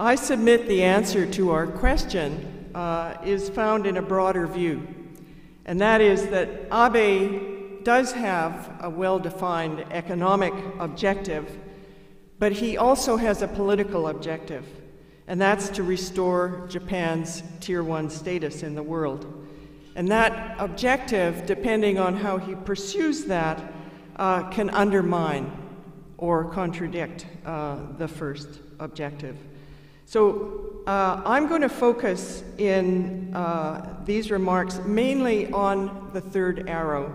I submit the answer to our question uh, is found in a broader view, and that is that Abe does have a well defined economic objective, but he also has a political objective, and that's to restore Japan's Tier 1 status in the world. And that objective, depending on how he pursues that, uh, can undermine or contradict uh, the first objective. So uh, I'm going to focus in uh, these remarks mainly on the third arrow,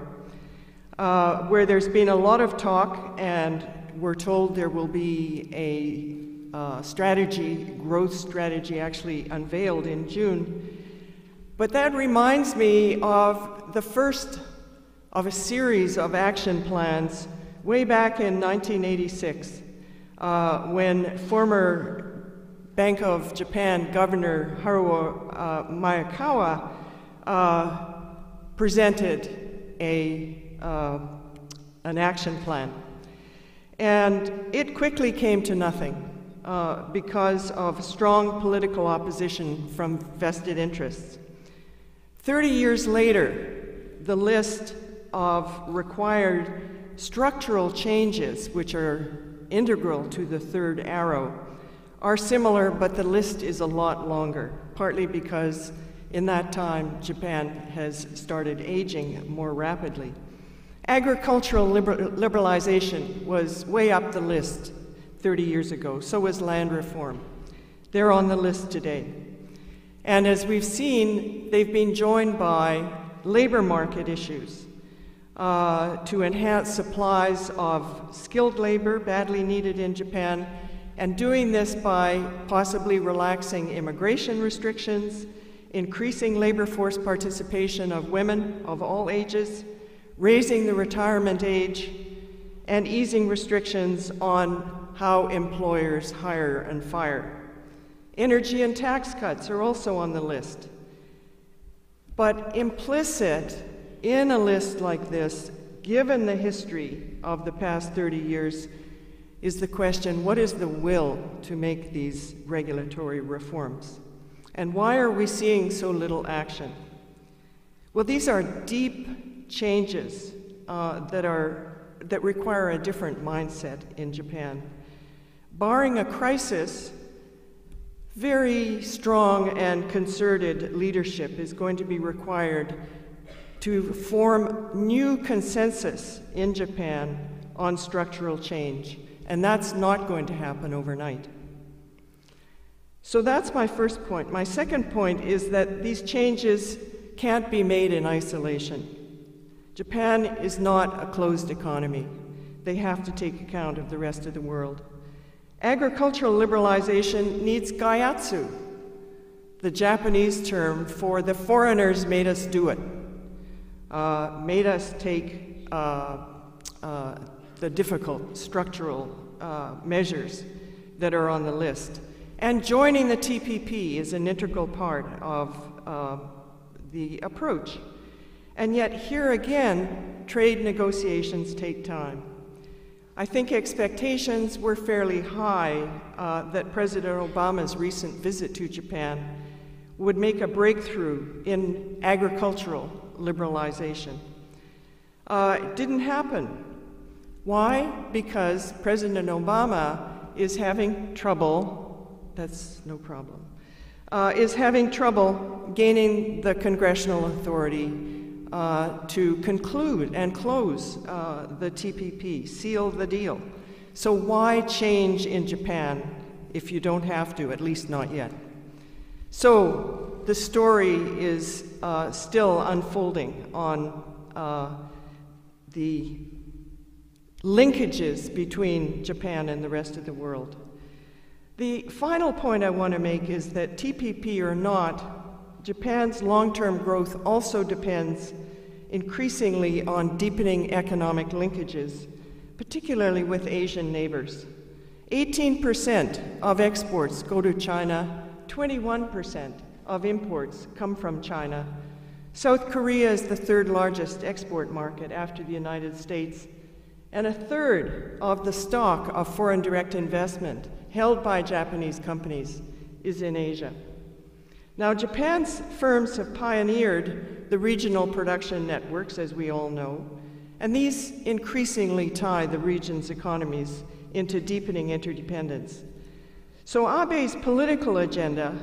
uh, where there's been a lot of talk, and we're told there will be a uh, strategy, growth strategy, actually unveiled in June. But that reminds me of the first of a series of action plans way back in 1986 uh, when former Bank of Japan Governor Haruo uh, Maekawa uh, presented a, uh, an action plan. And it quickly came to nothing uh, because of strong political opposition from vested interests. Thirty years later, the list of required structural changes, which are integral to the third arrow, are similar, but the list is a lot longer, partly because in that time Japan has started aging more rapidly. Agricultural liber- liberalization was way up the list 30 years ago, so was land reform. They're on the list today. And as we've seen, they've been joined by labor market issues uh, to enhance supplies of skilled labor badly needed in Japan and doing this by possibly relaxing immigration restrictions, increasing labor force participation of women of all ages, raising the retirement age, and easing restrictions on how employers hire and fire. Energy and tax cuts are also on the list. But implicit in a list like this, given the history of the past 30 years, is the question what is the will to make these regulatory reforms? And why are we seeing so little action? Well, these are deep changes uh, that, are, that require a different mindset in Japan. Barring a crisis, very strong and concerted leadership is going to be required to form new consensus in Japan on structural change. And that's not going to happen overnight. So that's my first point. My second point is that these changes can't be made in isolation. Japan is not a closed economy. They have to take account of the rest of the world. Agricultural liberalization needs gaiatsu, the Japanese term for the foreigners made us do it, uh, made us take uh, uh, the difficult structural uh, measures that are on the list. And joining the TPP is an integral part of uh, the approach. And yet, here again, trade negotiations take time. I think expectations were fairly high uh, that President Obama's recent visit to Japan would make a breakthrough in agricultural liberalization. Uh, it didn't happen. Why? Because President Obama is having trouble, that's no problem, uh, is having trouble gaining the congressional authority uh, to conclude and close uh, the TPP, seal the deal. So, why change in Japan if you don't have to, at least not yet? So, the story is uh, still unfolding on uh, the linkages between Japan and the rest of the world. The final point I want to make is that TPP or not, Japan's long term growth also depends increasingly on deepening economic linkages, particularly with Asian neighbors. 18% of exports go to China, 21% of imports come from China. South Korea is the third largest export market after the United States and a third of the stock of foreign direct investment held by Japanese companies is in Asia. Now, Japan's firms have pioneered the regional production networks, as we all know, and these increasingly tie the region's economies into deepening interdependence. So, Abe's political agenda,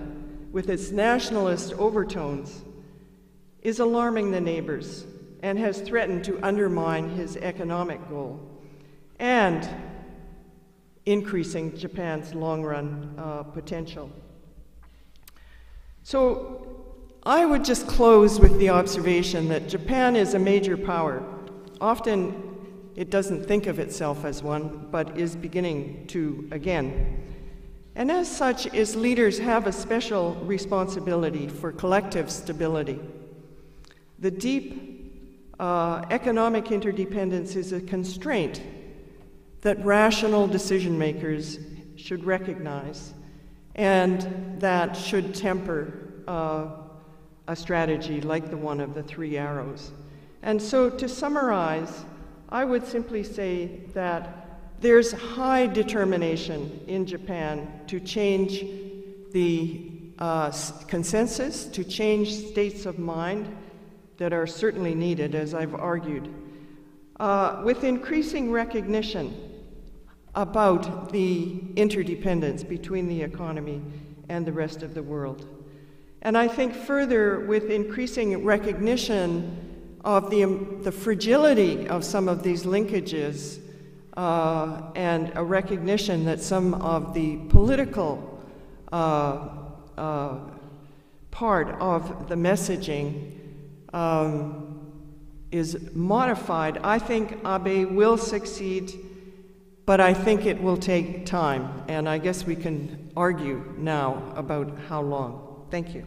with its nationalist overtones, is alarming the neighbors and has threatened to undermine his economic goal and increasing Japan's long run uh, potential. So, I would just close with the observation that Japan is a major power. Often it doesn't think of itself as one, but is beginning to again. And as such, its leaders have a special responsibility for collective stability. The deep uh, economic interdependence is a constraint that rational decision makers should recognize and that should temper uh, a strategy like the one of the three arrows. And so, to summarize, I would simply say that there's high determination in Japan to change the uh, consensus, to change states of mind that are certainly needed, as I've argued, uh, with increasing recognition about the interdependence between the economy and the rest of the world. And I think further, with increasing recognition of the, um, the fragility of some of these linkages uh, and a recognition that some of the political uh, uh, part of the messaging um, is modified, I think Abe will succeed but I think it will take time, and I guess we can argue now about how long. Thank you.